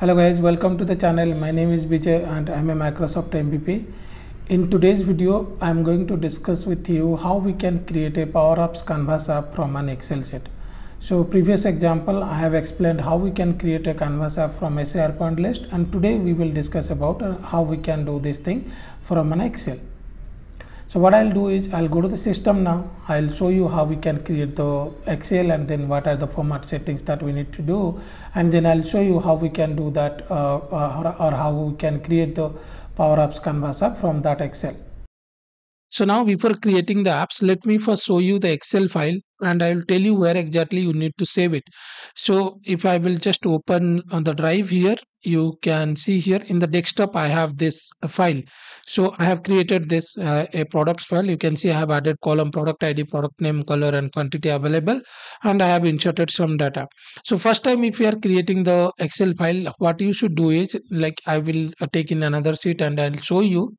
Hello guys, welcome to the channel. My name is Vijay and I'm a Microsoft MVP. In today's video, I'm going to discuss with you how we can create a Power Apps Canvas app from an Excel sheet. So previous example, I have explained how we can create a Canvas app from a SharePoint list and today we will discuss about uh, how we can do this thing from an Excel. So what I'll do is I'll go to the system now. I'll show you how we can create the Excel and then what are the format settings that we need to do. And then I'll show you how we can do that uh, uh, or, or how we can create the Power Apps Canvas app from that Excel. So now before creating the apps, let me first show you the Excel file and I will tell you where exactly you need to save it. So if I will just open on the drive here, you can see here in the desktop, I have this file. So I have created this uh, a products file. You can see I have added column product ID, product name, color and quantity available and I have inserted some data. So first time if you are creating the Excel file, what you should do is like I will uh, take in another sheet and I'll show you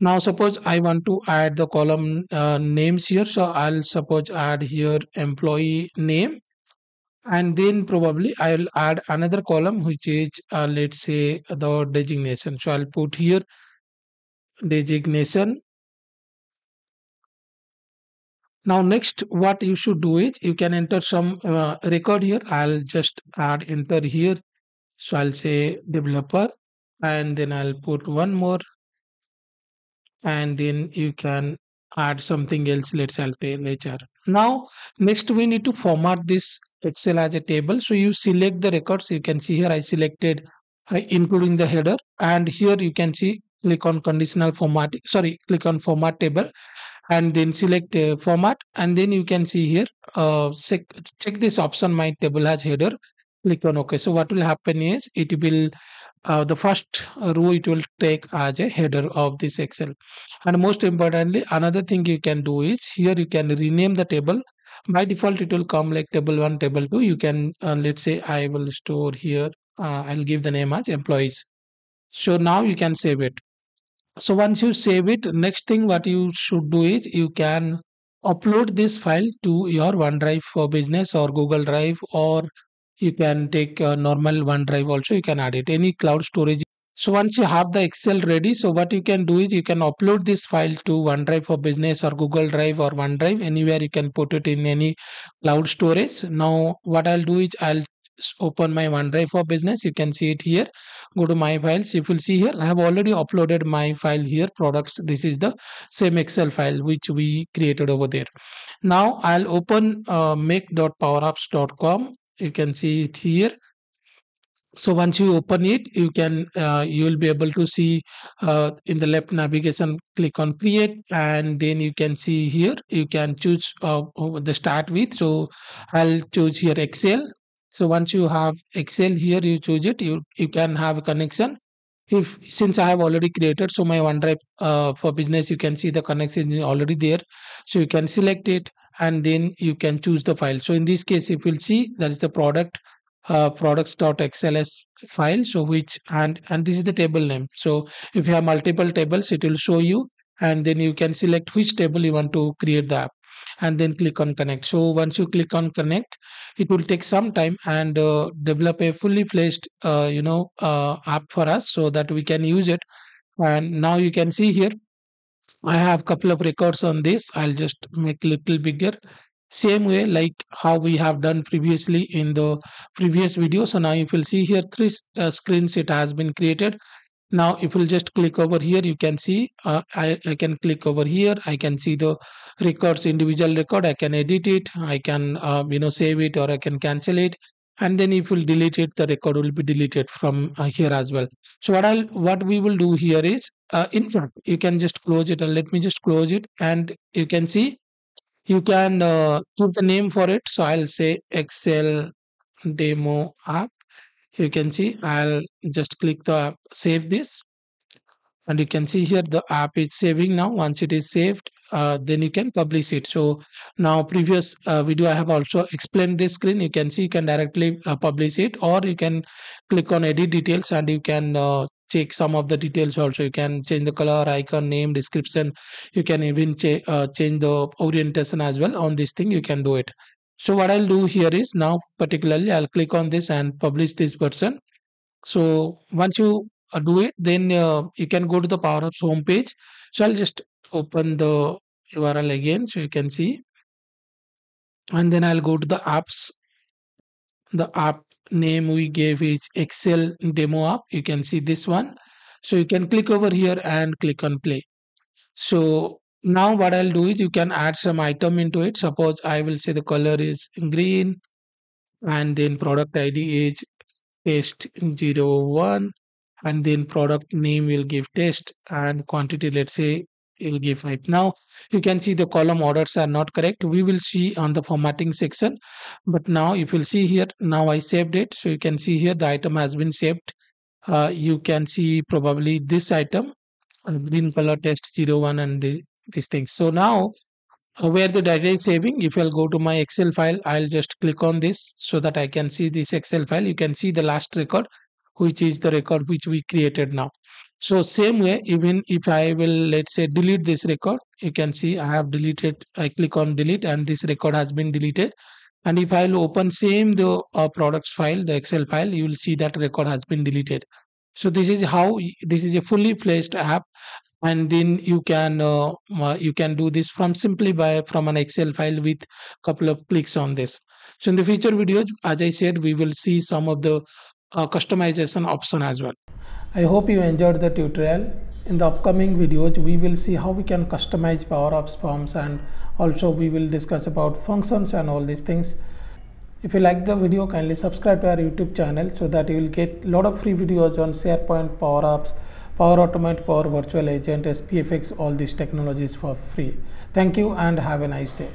now suppose I want to add the column uh, names here. So I'll suppose add here employee name and then probably I'll add another column which is uh, let's say the designation. So I'll put here designation. Now next what you should do is you can enter some uh, record here. I'll just add enter here. So I'll say developer and then I'll put one more and then you can add something else let's say later. Now next we need to format this excel as a table. So you select the records. You can see here i selected uh, including the header. And here you can see click on conditional format sorry click on format table and then select uh, format. And then you can see here uh, check, check this option my table has header. Click on ok. So what will happen is it will uh, the first row it will take as a header of this excel. And most importantly another thing you can do is here you can rename the table. By default it will come like table 1 table 2 you can uh, let's say i will store here uh, i'll give the name as employees. So now you can save it. So once you save it next thing what you should do is you can upload this file to your onedrive for business or google drive or you can take a normal OneDrive also, you can add it, any cloud storage. So once you have the Excel ready, so what you can do is you can upload this file to OneDrive for Business or Google Drive or OneDrive, anywhere you can put it in any cloud storage. Now what I'll do is I'll open my OneDrive for Business. You can see it here. Go to my files. If you will see here, I have already uploaded my file here, products. This is the same Excel file which we created over there. Now I'll open uh, make.powerapps.com you can see it here. So once you open it you can uh, you will be able to see uh, in the left navigation click on create and then you can see here you can choose uh, the start with. So i'll choose here excel. So once you have excel here you choose it. You you can have a connection. If since i have already created so my onedrive uh, for business you can see the connection is already there. So you can select it and then you can choose the file. So in this case if you'll see that is the product uh, products.xls file so which and and this is the table name. So if you have multiple tables it will show you and then you can select which table you want to create the app and then click on connect. So once you click on connect it will take some time and uh, develop a fully fledged uh, you know uh, app for us so that we can use it. And now you can see here I have a couple of records on this. I'll just make a little bigger. Same way like how we have done previously in the previous video. So now if you'll see here three uh, screens it has been created. Now if you'll just click over here you can see uh, I, I can click over here. I can see the records individual record. I can edit it. I can uh, you know save it or I can cancel it and then if we delete it the record will be deleted from uh, here as well. So what i'll what we will do here is uh, in fact you can just close it and let me just close it. And you can see you can uh, give the name for it. So i'll say excel demo app. You can see i'll just click the save this and you can see here the app is saving now. Once it is saved uh, then you can publish it. So now previous uh, video i have also explained this screen. You can see you can directly uh, publish it or you can click on edit details and you can uh, check some of the details also. You can change the color icon name description. You can even cha uh, change the orientation as well on this thing. You can do it. So what i'll do here is now particularly i'll click on this and publish this person So once you uh, do it, then uh, you can go to the Power Apps homepage. So I'll just open the URL again so you can see. And then I'll go to the apps. The app name we gave is Excel demo app. You can see this one. So you can click over here and click on play. So now what I'll do is you can add some item into it. Suppose I will say the color is green and then product ID is test 01 and then product name will give test and quantity let's say you'll give right now. You can see the column orders are not correct. We will see on the formatting section but now if you'll see here now i saved it. So you can see here the item has been saved. Uh, you can see probably this item uh, green color test 01 and the, these things. So now uh, where the data is saving if i'll go to my excel file i'll just click on this so that i can see this excel file. You can see the last record which is the record which we created now. So same way even if i will let's say delete this record you can see i have deleted i click on delete and this record has been deleted. And if i'll open same the uh, products file the excel file you will see that record has been deleted. So this is how this is a fully fledged app. And then you can uh, you can do this from simply by from an excel file with couple of clicks on this. So in the future videos as i said we will see some of the uh, customization option as well. I hope you enjoyed the tutorial. In the upcoming videos we will see how we can customize power apps forms and also we will discuss about functions and all these things. If you like the video kindly subscribe to our youtube channel so that you will get a lot of free videos on sharepoint power apps power automate power virtual agent spfx all these technologies for free. Thank you and have a nice day